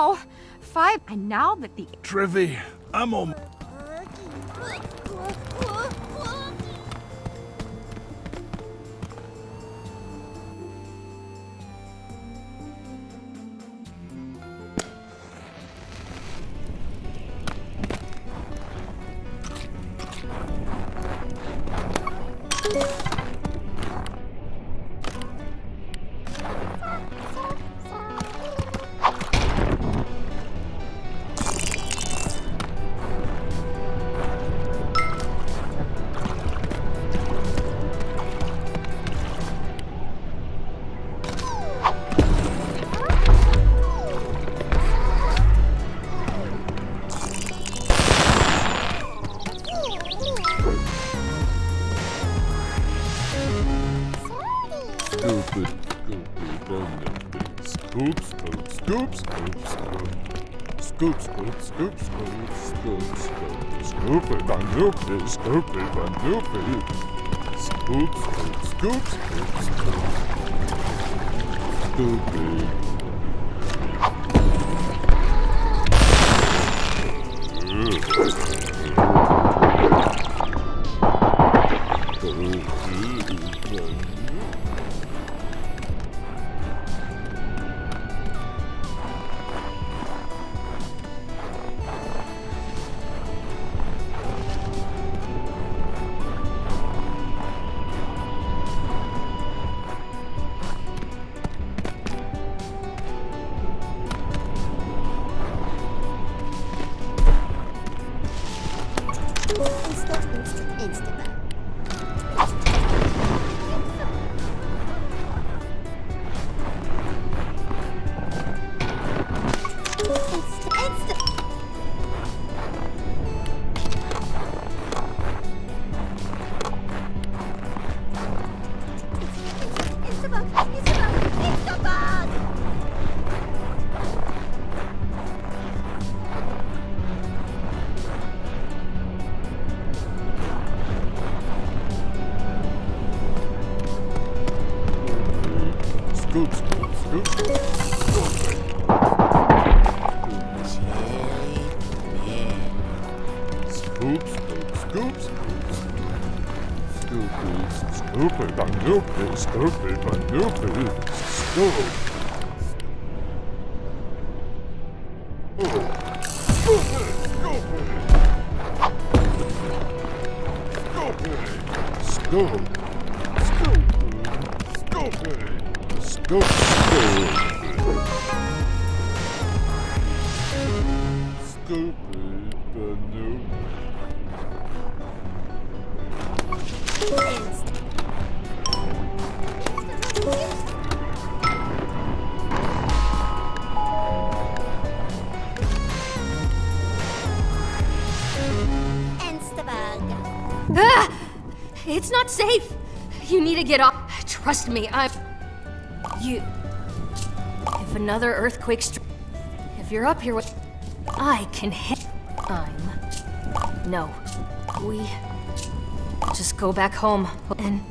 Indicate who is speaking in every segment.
Speaker 1: now. Five, and now that the
Speaker 2: Trivy, I'm on.
Speaker 3: Stupid, stupid, banana. Scoop, scoop, scoop, scoop, scoop. Scoop, scoop, scoop, scoop, scoop, scoop. Scoopy, banoopy, scoopy, banoopy. Scoop, scoop, scoop, scoop, scoop. Scoopy.
Speaker 4: Insta,
Speaker 3: banoopy, scoopy, banoopy. Scoop. Scoop. Scoop. Scoop. Scoop.
Speaker 1: It's not safe. You need to get off. Trust me, I'm. You. If another earthquake. If you're up here with. I can hit. I'm. No. We. Just go back home and.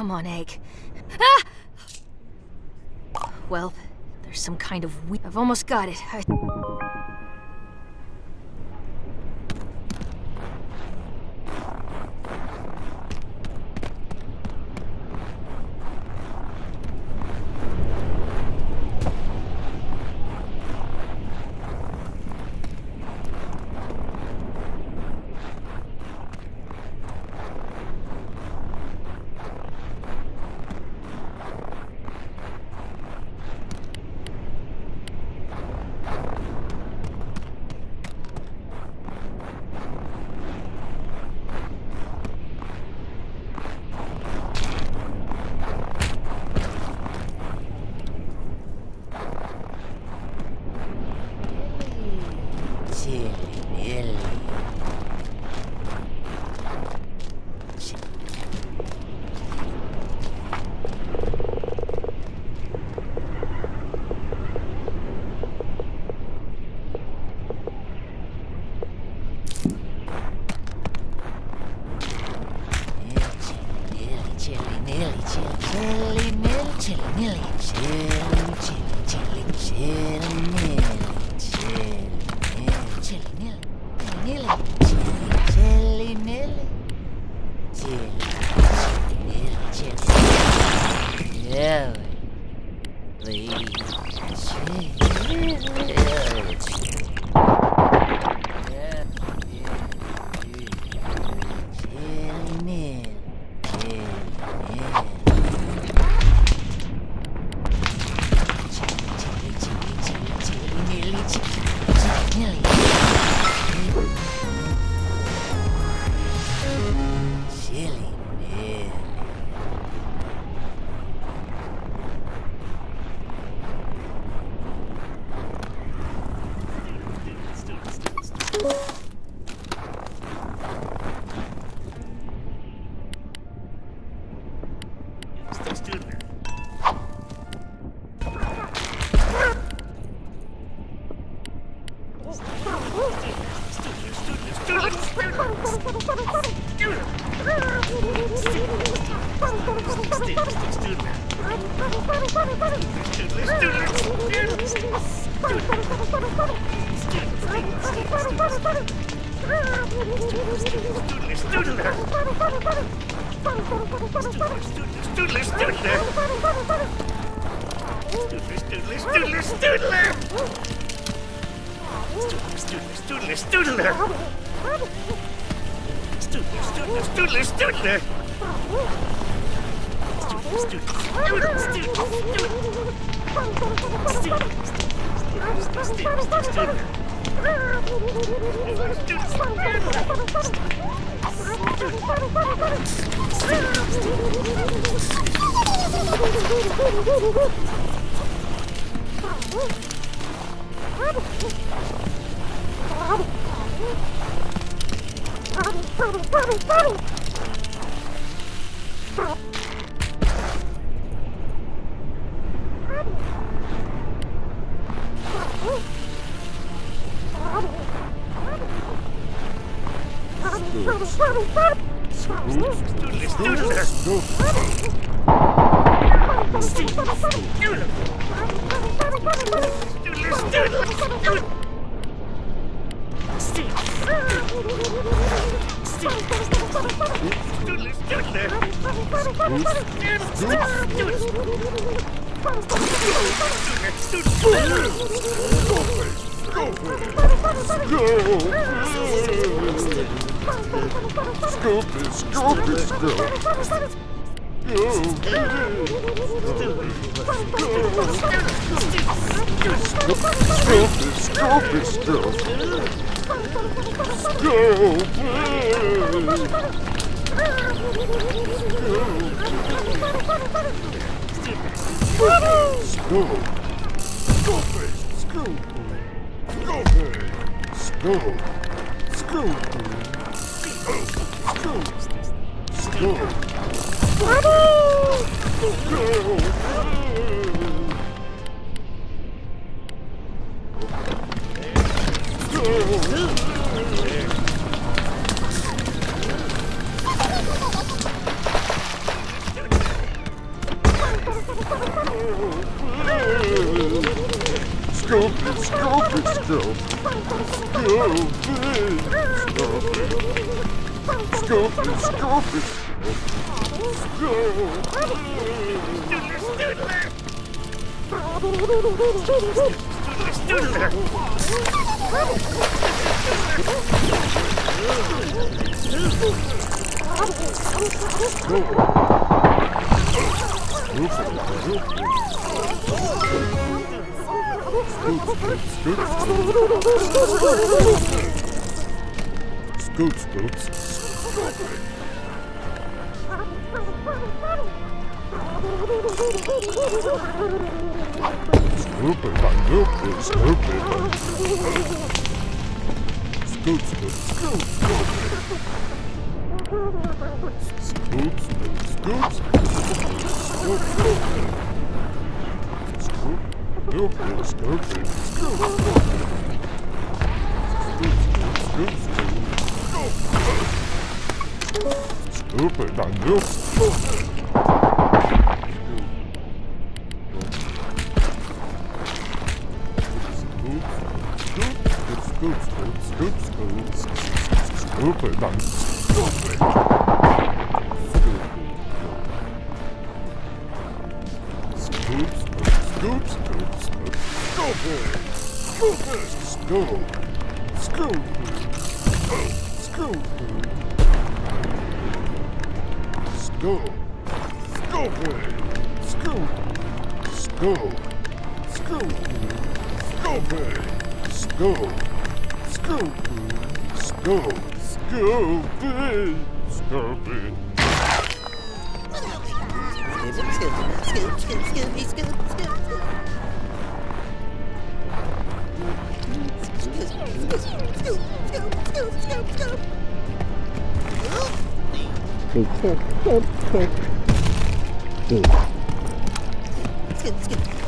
Speaker 1: Come on, Egg. Ah! Well, there's some kind of we- I've almost got it. I
Speaker 2: Nelly, Nelly, chili, chili, Nelly, chili, chili, Nelly, chili, Nelly, please, chili, Nelly.
Speaker 3: Scoopy, Scoopy, Scoop. Scoopy, Scoopy, Scoop. Scoop. Scoopy, Scoop. Scoopy. Scoop. Scoopy. Scoop. Scoop. Scoopy, Scoopy, Scoop. Scoopy, Scoopy. Scoopy, Scoopy, Scoop. Scoop, scoops. Scoop it, I milk it, scoop it. Scoop, scoop, scoop, scoop. Scoop, scoop, scoop, scoop, scoop. Scoop, it, scoop it, scoop. Scoop, scoop, scoop. Scoop it, Scoots, scoots. I milk it. Scoop, scoop, scoop, scoop, scoop, scoop, scoop it, I'm scoop it. Scoop, scoop, scoop, scoop, scoop, scoop it, scoop it, scoop, scoop it, scoop it, scoop, scoop it, scoop, scoop, scoop it. Scoopy! Scoop! Scoop! Scoopy! Scoopy!
Speaker 4: Scoop, scoop, scoop, scoopy, scoop, scoop, scoop. Scoop, scoop, scoop, scoop, scoop, scoop, scoop. Scoop,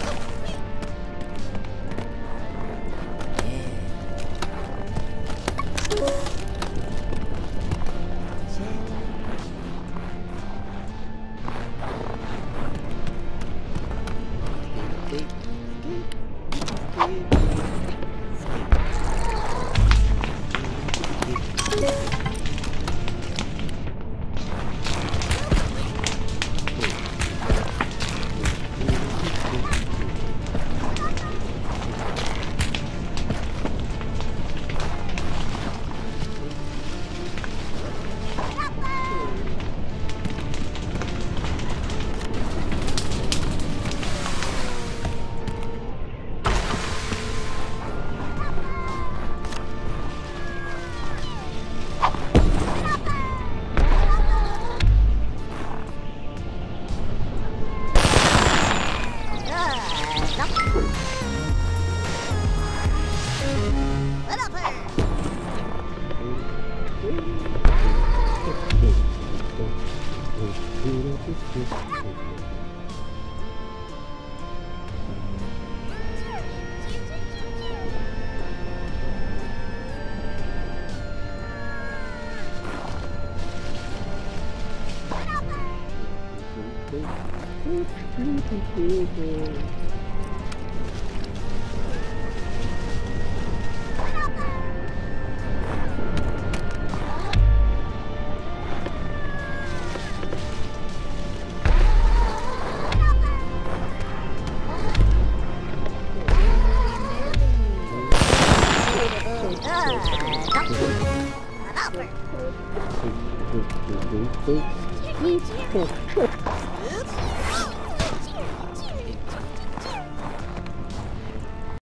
Speaker 4: scoop. Oops.